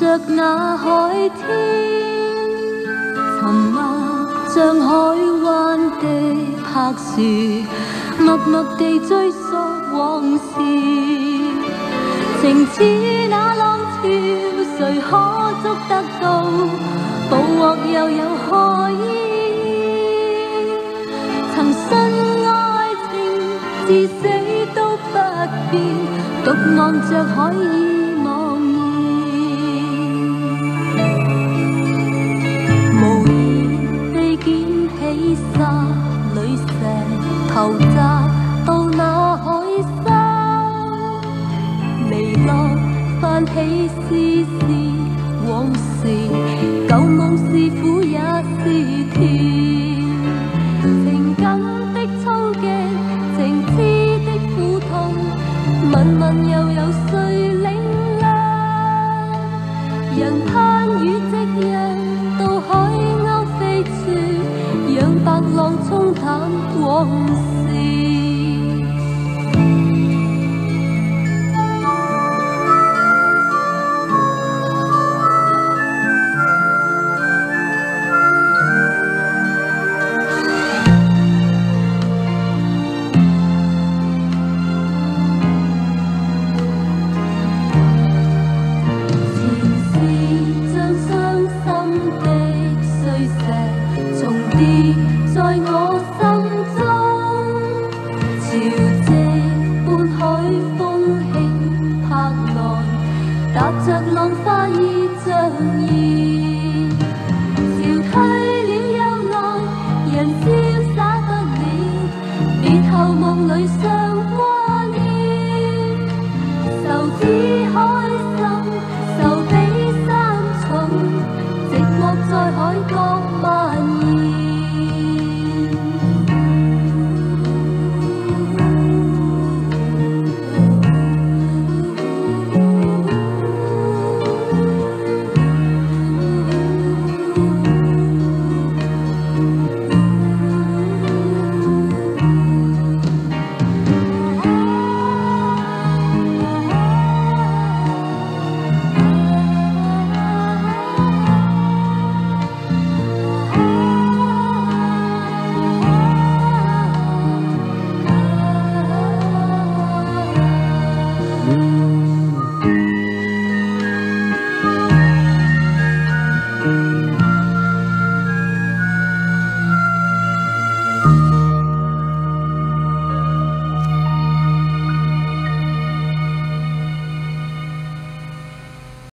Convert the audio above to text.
着那海天，沉默像海湾的柏树，默默地追溯往事。情似那浪潮，谁可捉得到？捕获又有何意？曾信爱情至死都不变，独望着海石头砸到那海心，微落泛起丝丝往事，旧梦是苦也是甜。情感的冲击，情痴的苦痛，问问又有谁领略？人攀与夕日让白浪冲淡往事。靠梦里相。